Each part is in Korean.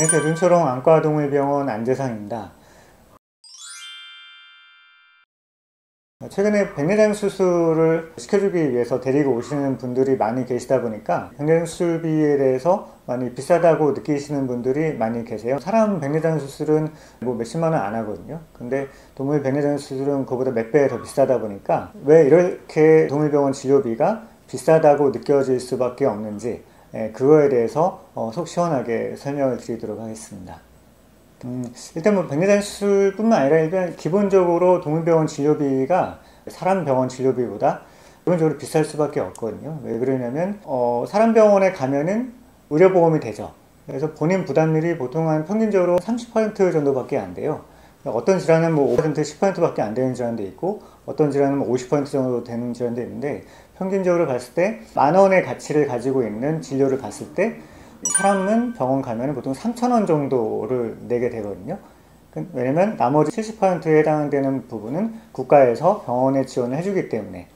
안녕하세요. 눈초롱 안과동물병원 안재상입니다. 최근에 백내장 수술을 시켜주기 위해서 데리고 오시는 분들이 많이 계시다 보니까 백내장 수술비에 대해서 많이 비싸다고 느끼시는 분들이 많이 계세요. 사람 백내장 수술은 뭐 몇십만 원 안 하거든요. 근데 동물 백내장 수술은 그보다 몇 배 더 비싸다 보니까 왜 이렇게 동물병원 진료비가 비싸다고 느껴질 수밖에 없는지 예, 그거에 대해서 어, 속 시원하게 설명을 드리도록 하겠습니다. 음, 일단 뭐 백내장 수술뿐만 아니라 일단 기본적으로 동물병원 진료비가 사람 병원 진료비보다 기본적으로 비쌀 수밖에 없거든요. 왜 그러냐면 어, 사람 병원에 가면은 의료보험이 되죠. 그래서 본인 부담률이 보통 한 평균적으로 30% 정도밖에 안 돼요. 어떤 질환은 뭐 5% 10%밖에 안 되는 질환도 있고 어떤 질환은 뭐50% 정도 되는 질환도 있는데 평균적으로 봤을 때 만 원의 가치를 가지고 있는 진료를 봤을 때 사람은 병원 가면 보통 3천 원 정도를 내게 되거든요. 그, 왜냐면 나머지 70%에 해당되는 부분은 국가에서 병원에 지원을 해주기 때문에.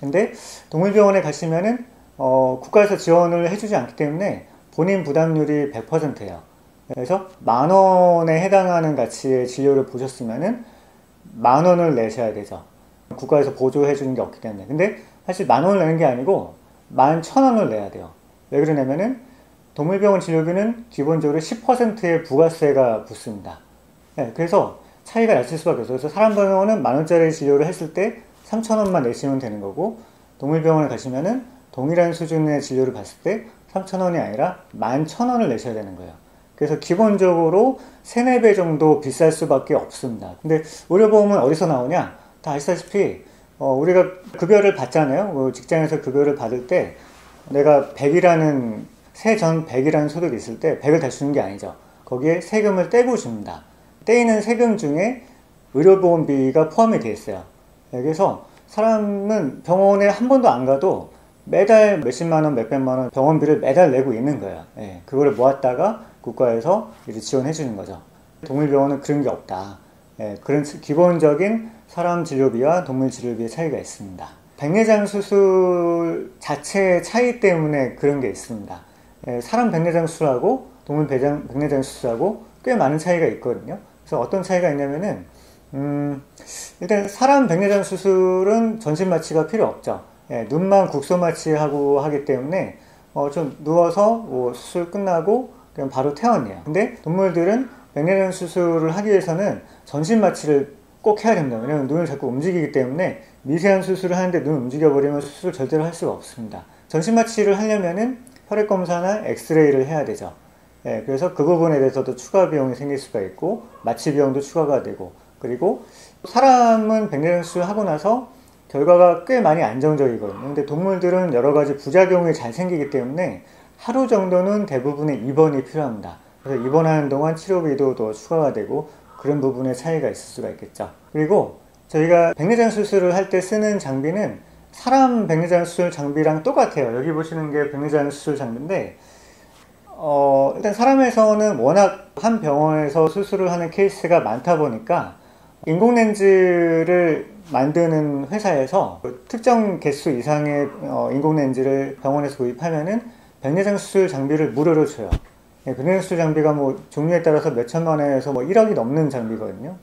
근데 동물병원에 가시면은 어, 국가에서 지원을 해주지 않기 때문에 본인 부담률이 100%예요. 그래서 만 원에 해당하는 가치의 진료를 보셨으면은 만 원을 내셔야 되죠. 국가에서 보조해 주는 게 없기 때문에. 근데 사실 만 원을 내는 게 아니고 만 천 원을 내야 돼요. 왜 그러냐면은 동물병원 진료비는 기본적으로 10%의 부가세가 붙습니다. 네, 그래서 차이가 났을 수밖에 없어요. 그래서 사람 병원은 만 원짜리 진료를 했을 때 3천 원만 내시면 되는 거고 동물병원에 가시면은 동일한 수준의 진료를 봤을 때 3천 원이 아니라 만천 원을 내셔야 되는 거예요. 그래서 기본적으로 3, 4배 정도 비쌀 수밖에 없습니다. 근데 의료보험은 어디서 나오냐? 다 아시다시피 어, 우리가 급여를 받잖아요. 뭐 직장에서 급여를 받을 때 내가 100이라는 세전 100이라는 소득이 있을 때 100을 다 주는 게 아니죠. 거기에 세금을 떼고 줍니다. 떼이는 세금 중에 의료보험비가 포함이 되어 있어요. 그래서 사람은 병원에 한 번도 안 가도 매달 몇십만 원, 몇백만 원 병원비를 매달 내고 있는 거예요. 예, 그거를 모았다가 국가에서 이제 지원해 주는 거죠. 동물병원은 그런 게 없다. 예, 그런 기본적인 사람 진료비와 동물 진료비의 차이가 있습니다. 백내장 수술 자체의 차이 때문에 그런 게 있습니다. 예, 사람 백내장 수술하고 동물 배장, 백내장 수술하고 꽤 많은 차이가 있거든요. 그래서 어떤 차이가 있냐면은 음, 일단 사람 백내장 수술은 전신 마취가 필요 없죠. 예, 눈만 국소 마취하고 하기 때문에 어, 좀 누워서 뭐 수술 끝나고 그냥 바로 퇴원해요. 근데 동물들은 백내장 수술을 하기 위해서는 전신 마취를 꼭 해야 됩니다. 왜냐하면 눈을 자꾸 움직이기 때문에 미세한 수술을 하는데 눈을 움직여버리면 수술을 절대로 할 수가 없습니다. 전신 마취를 하려면은 혈액 검사나 엑스레이를 해야 되죠. 예, 그래서 그 부분에 대해서도 추가 비용이 생길 수가 있고 마취 비용도 추가가 되고 그리고 사람은 백내장 수술을 하고 나서 결과가 꽤 많이 안정적이거든요. 근데 동물들은 여러 가지 부작용이 잘 생기기 때문에 하루 정도는 대부분의 입원이 필요합니다. 그래서 입원하는 동안 치료비도 더 추가가 되고 그런 부분의 차이가 있을 수가 있겠죠. 그리고 저희가 백내장 수술을 할 때 쓰는 장비는 사람 백내장 수술 장비랑 똑같아요. 여기 보시는 게 백내장 수술 장비인데 어, 일단 사람에서는 워낙 한 병원에서 수술을 하는 케이스가 많다 보니까 인공 렌즈를 만드는 회사에서 특정 개수 이상의 어, 인공 렌즈를 병원에서 구입하면은 백내장 수술 장비를 무료로 줘요. 예, 수술 장비가 뭐 종류에 따라서 몇 천만 원에서 뭐 1억이 넘는 장비거든요.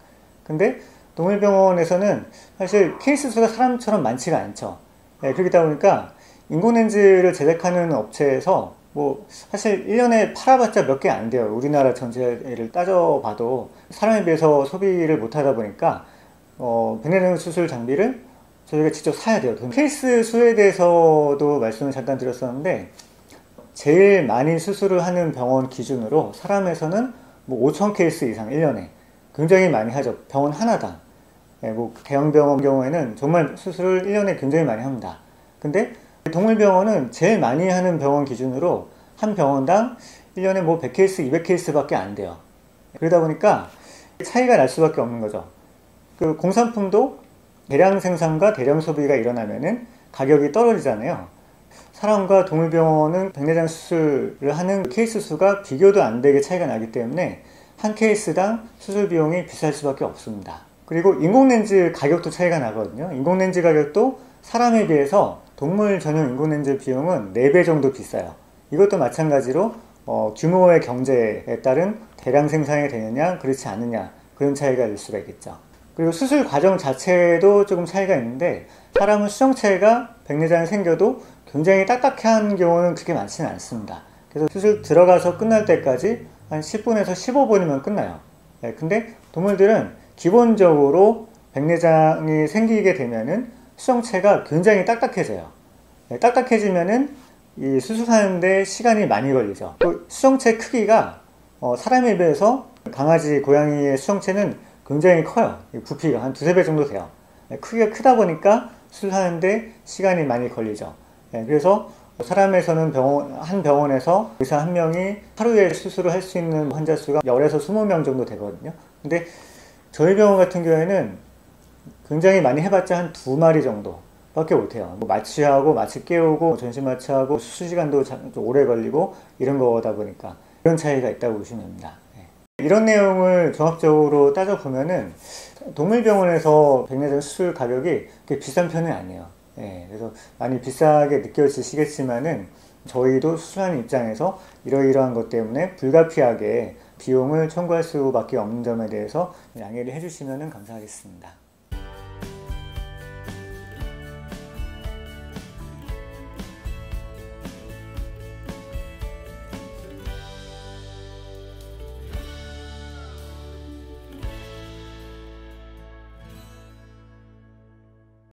근데 동물병원에서는 사실 케이스 수가 사람처럼 많지가 않죠. 예, 그렇다 보니까 인공렌즈를 제작하는 업체에서 뭐 사실 1년에 팔아봤자 몇 개 안 돼요. 우리나라 전체를 따져봐도 사람에 비해서 소비를 못하다 보니까 어, 백내장 수술 장비를 저희가 직접 사야 돼요. 케이스 수에 대해서도 말씀을 잠깐 드렸었는데 제일 많이 수술을 하는 병원 기준으로 사람에서는 뭐 5천 케이스 이상 1년에 굉장히 많이 하죠. 병원 하나당. 예, 뭐 대형 병원 경우에는 정말 수술을 1년에 굉장히 많이 합니다. 근데 동물병원은 제일 많이 하는 병원 기준으로 한 병원당 1년에 뭐 100케이스, 200케이스밖에 안 돼요. 그러다 보니까 차이가 날 수밖에 없는 거죠. 그 공산품도 대량 생산과 대량 소비가 일어나면은 가격이 떨어지잖아요. 사람과 동물병원은 백내장 수술을 하는 케이스 수가 비교도 안 되게 차이가 나기 때문에 한 케이스당 수술 비용이 비쌀 수밖에 없습니다. 그리고 인공렌즈 가격도 차이가 나거든요. 인공렌즈 가격도 사람에 비해서 동물 전용 인공렌즈 비용은 4배 정도 비싸요. 이것도 마찬가지로 어, 규모의 경제에 따른 대량 생산이 되느냐 그렇지 않느냐 그런 차이가 있을 수가 있겠죠. 그리고 수술 과정 자체도 조금 차이가 있는데 사람은 수정체가 백내장이 생겨도 굉장히 딱딱한 경우는 그렇게 많지는 않습니다. 그래서 수술 들어가서 끝날 때까지 한 10분에서 15분이면 끝나요. 네, 근데 동물들은 기본적으로 백내장이 생기게 되면은 수정체가 굉장히 딱딱해져요. 네, 딱딱해지면은 이 수술하는데 시간이 많이 걸리죠. 또 수정체 크기가 어, 사람에 비해서 강아지, 고양이의 수정체는 굉장히 커요. 부피가 한 두세 배 정도 돼요. 네, 크기가 크다 보니까 수술하는데 시간이 많이 걸리죠. 네, 그래서 사람에서는 병원, 한 병원에서 의사 한 명이 하루에 수술을 할 수 있는 환자 수가 10에서 20명 정도 되거든요. 근데 저희 병원 같은 경우에는 굉장히 많이 해봤자 한 두 마리 정도 밖에 못해요. 뭐 마취하고 마취 깨우고 전신 마취하고 수술 시간도 좀 오래 걸리고 이런 거다 보니까 이런 차이가 있다고 보시면 됩니다. 이런 내용을 종합적으로 따져보면은 동물병원에서 백내장 수술 가격이 비싼 편은 아니에요. 예, 그래서 많이 비싸게 느껴지시겠지만은 저희도 수술하는 입장에서 이러이러한 것 때문에 불가피하게 비용을 청구할 수밖에 없는 점에 대해서 양해를 해주시면 감사하겠습니다.